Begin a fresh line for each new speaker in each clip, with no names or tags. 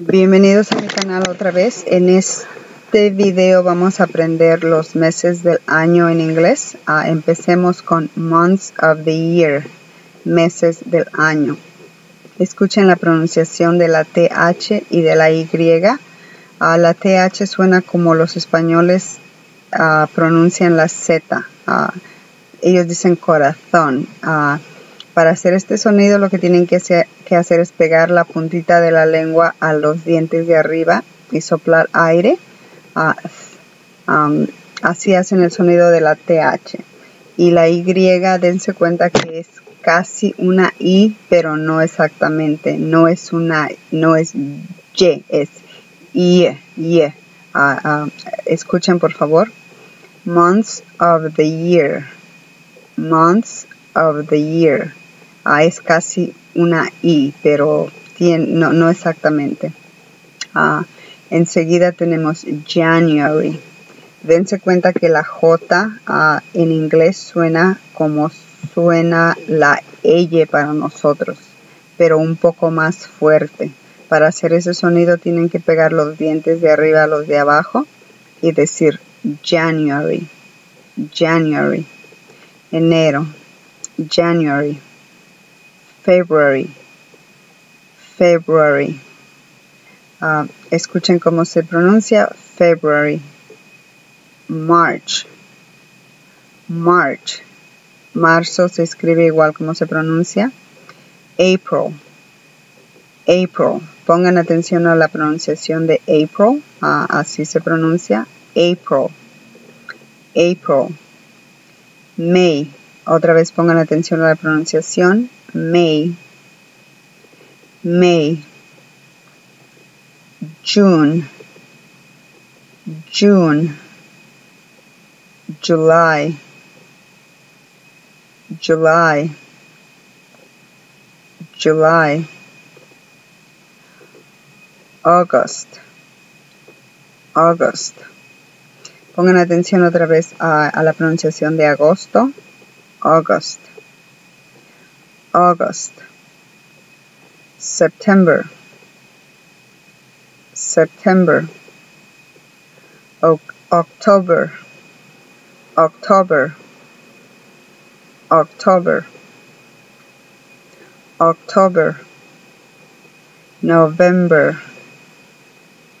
Bienvenidos a mi canal otra vez. En este video vamos a aprender los meses del año en inglés. Uh, empecemos con months of the year, meses del año. Escuchen la pronunciación de la TH y de la Y. Uh, la TH suena como los españoles uh, pronuncian la Z. ellos dicen corazón. Para hacer este sonido lo que tienen que hacer, es pegar la puntita de la lengua a los dientes de arriba y soplar aire. Ah, así hacen el sonido de la TH. Y la Y, dense cuenta que es casi una I, pero no exactamente. No es una, no es Y, es I, Y. Ah, ah, escuchen por favor. Months of the year. Months of the year. Es casi una I, pero no, no exactamente. Ah, enseguida tenemos January. Dense cuenta que la J en inglés suena como suena la L para nosotros, pero un poco más fuerte. Para hacer ese sonido tienen que pegar los dientes de arriba a los de abajo y decir January, January, enero, January. February. February. Uh, escuchen cómo se pronuncia February. March. March. Marzo se escribe igual como se pronuncia. April. April. Pongan atención a la pronunciación de April. Uh, así se pronuncia. April. April. May. Otra vez pongan atención a la pronunciación. May, May, June, June, July, July, July, August, August. Pongan atención otra vez a, la pronunciación de agosto, August. August, September, September, o October, October, October, October, November,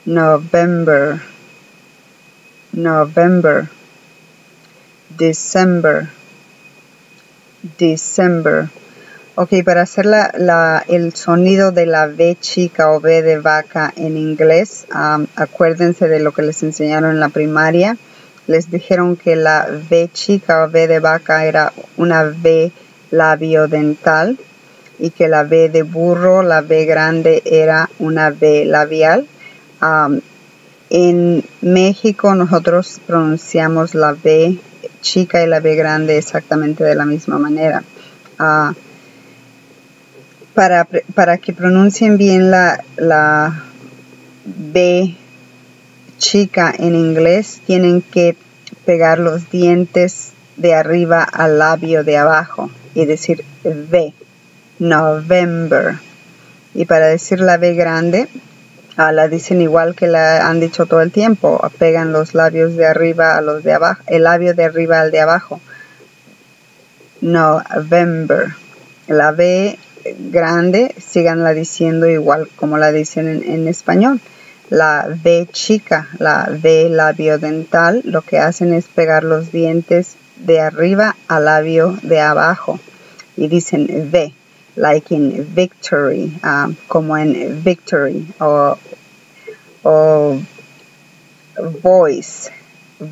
November, November, December, December. Ok, para hacer la, el sonido de la V chica o V de vaca en inglés, acuérdense de lo que les enseñaron en la primaria. Les dijeron que la V chica o V de vaca era una V labiodental y que la V de burro, la V grande, era una V labial. en México nosotros pronunciamos la V chica y la V grande exactamente de la misma manera. Ah, para, para que pronuncien bien la, la B chica en inglés, tienen que pegar los dientes de arriba al labio de abajo y decir V, November. Y para decir la B grande, ah, la dicen igual que la han dicho todo el tiempo, pegan los labios de arriba a los de abajo, el labio de arriba al de abajo. November. La B grande, síganla diciendo igual como la dicen en, español. La V chica, la V labio dental, lo que hacen es pegar los dientes de arriba al labio de abajo y dicen V, like in victory, um, como en victory voice,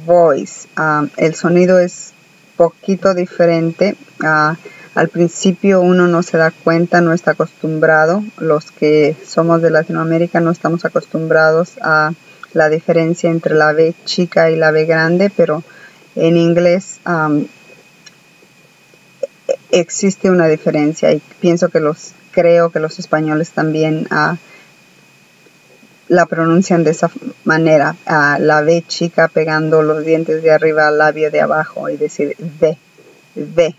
voice. Um, el sonido es poquito diferente. Uh, al principio uno no se da cuenta, no está acostumbrado. Los que somos de Latinoamérica no estamos acostumbrados a la diferencia entre la B chica y la B grande, pero en inglés existe una diferencia y pienso que los creo que los españoles también ah, la pronuncian de esa manera, la B chica pegando los dientes de arriba al labio de abajo y decir B, B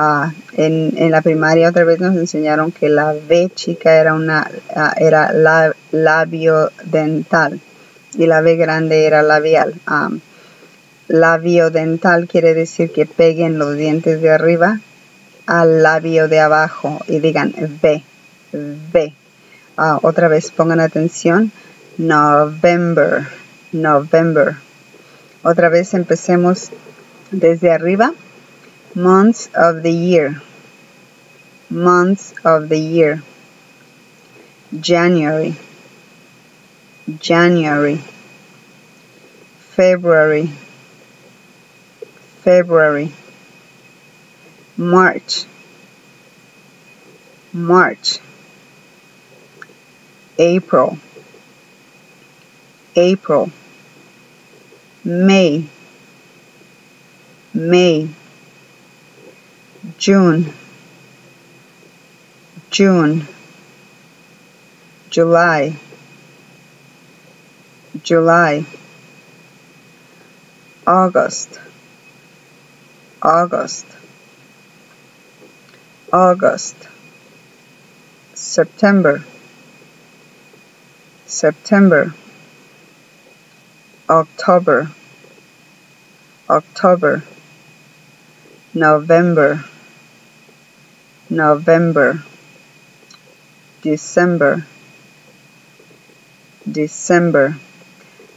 Ah, en, la primaria otra vez nos enseñaron que la V chica era una uh, era la, labio dental y la B grande era labial. Um, labio dental quiere decir que peguen los dientes de arriba al labio de abajo y digan V, V. Uh, otra vez pongan atención. November, November. Otra vez empecemos desde arriba. Months of the year. Months of the year. January. January. February. February. March. March. April. April. May. May. June, June, July, July, August, August, August, September, September, October, October, November, November, December, December.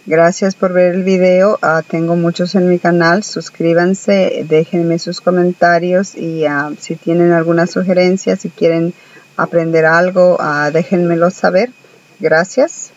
Gracias por ver el video. Uh, tengo muchos en mi canal. Suscríbanse, déjenme sus comentarios y uh, si tienen alguna sugerencia, si quieren aprender algo, uh, déjenmelo saber. Gracias.